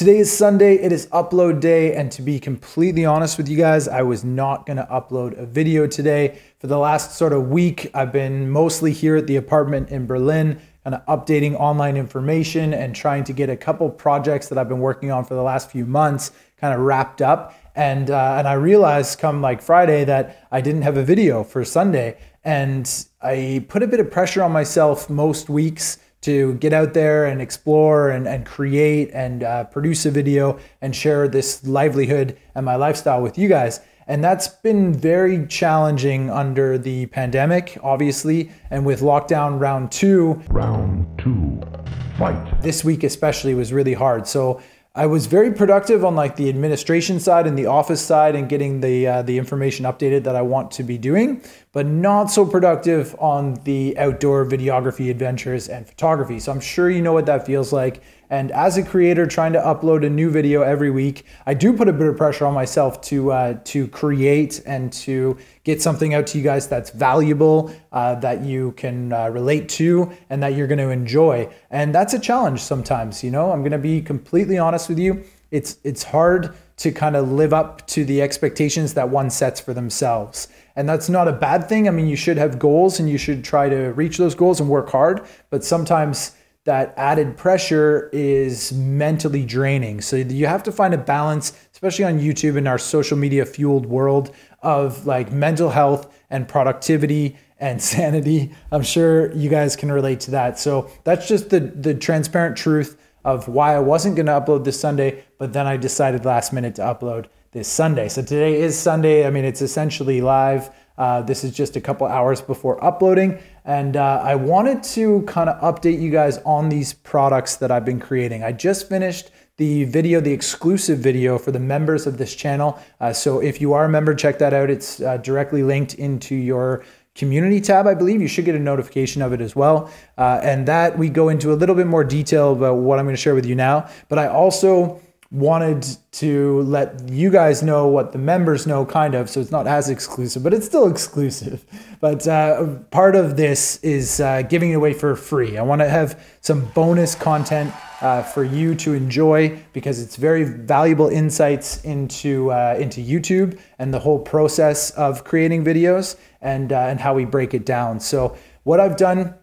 Today is Sunday, it is upload day, and to be completely honest with you guys, I was not gonna upload a video today. For the last sort of week, I've been mostly here at the apartment in Berlin, kind of updating online information and trying to get a couple projects that I've been working on for the last few months kind of wrapped up. And, uh, and I realized come like Friday that I didn't have a video for Sunday. And I put a bit of pressure on myself most weeks to get out there and explore and, and create and uh, produce a video and share this livelihood and my lifestyle with you guys. And that's been very challenging under the pandemic, obviously, and with lockdown round two. Round two, fight. This week, especially, was really hard. So I was very productive on like the administration side and the office side and getting the uh, the information updated that I want to be doing, but not so productive on the outdoor videography adventures and photography. So I'm sure you know what that feels like. And as a creator trying to upload a new video every week, I do put a bit of pressure on myself to uh, to create and to get something out to you guys that's valuable, uh, that you can uh, relate to, and that you're going to enjoy. And that's a challenge sometimes. You know, I'm going to be completely honest with you. It's it's hard to kind of live up to the expectations that one sets for themselves. And that's not a bad thing. I mean, you should have goals and you should try to reach those goals and work hard. But sometimes that added pressure is mentally draining. So you have to find a balance, especially on YouTube in our social media fueled world of like mental health and productivity and sanity. I'm sure you guys can relate to that. So that's just the the transparent truth of why I wasn't going to upload this Sunday, but then I decided last minute to upload this Sunday. So today is Sunday. I mean, it's essentially live. Uh, this is just a couple hours before uploading. And uh, I wanted to kind of update you guys on these products that I've been creating. I just finished the video, the exclusive video for the members of this channel. Uh, so if you are a member, check that out. It's uh, directly linked into your community tab, I believe. You should get a notification of it as well. Uh, and that we go into a little bit more detail about what I'm going to share with you now. But I also wanted to let you guys know what the members know, kind of. So it's not as exclusive, but it's still exclusive. But uh, part of this is uh, giving it away for free. I want to have some bonus content uh, for you to enjoy because it's very valuable insights into uh, into YouTube and the whole process of creating videos and uh, and how we break it down. So what I've done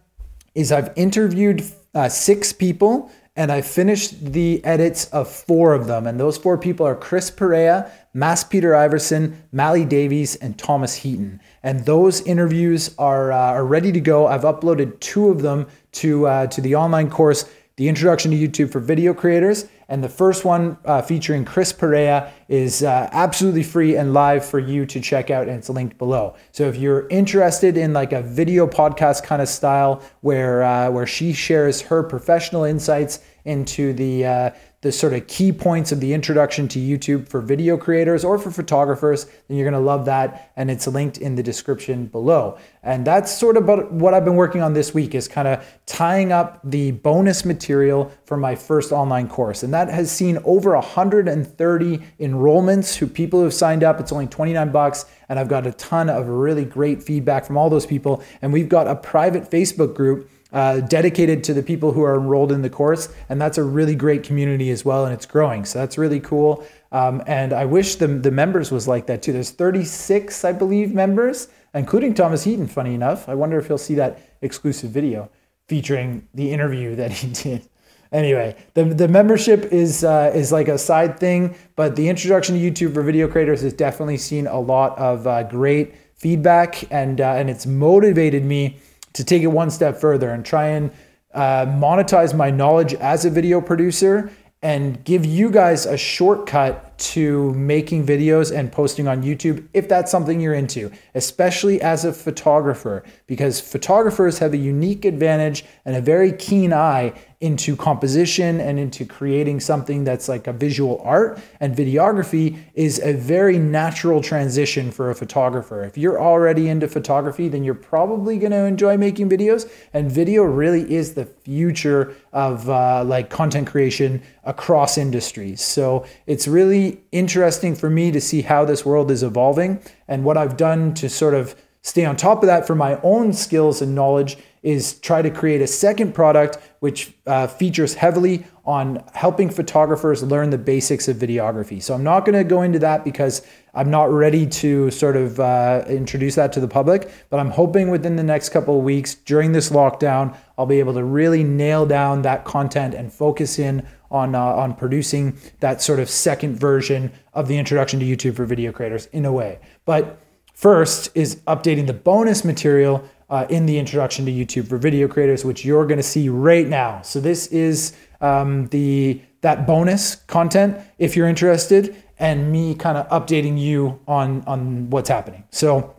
is I've interviewed uh, six people and I finished the edits of four of them. And those four people are Chris Perea, Mads Peter Iversen, Mali Davies, and Thomas Heaton. And those interviews are, uh, are ready to go. I've uploaded two of them to, uh, to the online course, The Introduction to YouTube for Video Creators. And the first one uh, featuring Chris Perea is uh, absolutely free and live for you to check out, and it's linked below. So if you're interested in like a video podcast kind of style where uh, where she shares her professional insights into the uh, the sort of key points of the introduction to YouTube for video creators or for photographers, then you're to love that. And it's linked in the description below. And that's sort of what I've been working on this week is kind of tying up the bonus material for my first online course. And that has seen over 130 enrollments who people have signed up. It's only 29 bucks. And I've got a ton of really great feedback from all those people. And we've got a private Facebook group uh, dedicated to the people who are enrolled in the course. And that's a really great community as well, and it's growing. So that's really cool. Um, and I wish the, the members was like that too. There's 36, I believe, members, including Thomas Heaton, funny enough. I wonder if he'll see that exclusive video featuring the interview that he did. Anyway, the, the membership is uh, is like a side thing, but the introduction to YouTube for video creators has definitely seen a lot of uh, great feedback, and uh, and it's motivated me to take it one step further and try and uh, monetize my knowledge as a video producer and give you guys a shortcut to making videos and posting on YouTube if that's something you're into, especially as a photographer, because photographers have a unique advantage and a very keen eye into composition and into creating something that's like a visual art. And videography is a very natural transition for a photographer. If you're already into photography, then you're probably going to enjoy making videos. And video really is the future of uh, like content creation across industries. So it's really interesting for me to see how this world is evolving. And what I've done to sort of stay on top of that for my own skills and knowledge is try to create a second product which uh, features heavily on helping photographers learn the basics of videography. So I'm not going to go into that because I'm not ready to sort of uh, introduce that to the public, but I'm hoping within the next couple of weeks during this lockdown, I'll be able to really nail down that content and focus in on uh, on producing that sort of second version of the introduction to YouTube for video creators in a way. But first is updating the bonus material uh, in the introduction to YouTube for video creators, which you're going to see right now. So this is um, the that bonus content if you're interested and me kind of updating you on on what's happening. So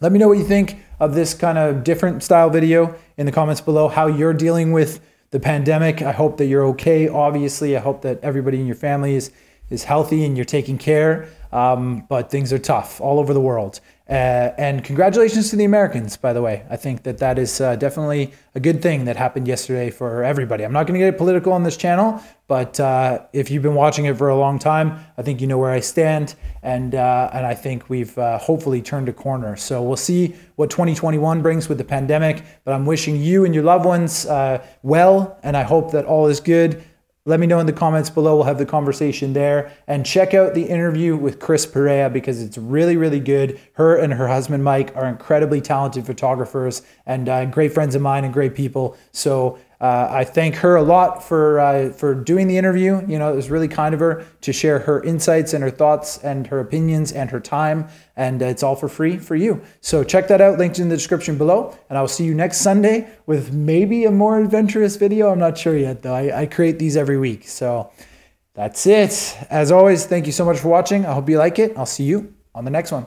let me know what you think of this kind of different style video in the comments below. How you're dealing with the pandemic. I hope that you're okay. Obviously, I hope that everybody in your family is is healthy and you're taking care. Um, but things are tough all over the world. Uh, and congratulations to the Americans, by the way. I think that that is uh, definitely a good thing that happened yesterday for everybody. I'm not going to get political on this channel, but uh, if you've been watching it for a long time, I think you know where I stand, and uh, and I think we've uh, hopefully turned a corner. So we'll see what 2021 brings with the pandemic. But I'm wishing you and your loved ones uh, well, and I hope that all is good. Let me know in the comments below. We'll have the conversation there. And check out the interview with Chris Perea because it's really, really good. Her and her husband, Mike, are incredibly talented photographers and uh, great friends of mine and great people. So uh, I thank her a lot for uh, for doing the interview. You know, it was really kind of her to share her insights and her thoughts and her opinions and her time, and it's all for free for you. So check that out, linked in the description below, and I will see you next Sunday with maybe a more adventurous video. I'm not sure yet, though. I, I create these every week, so that's it. As always, thank you so much for watching. I hope you like it. I'll see you on the next one.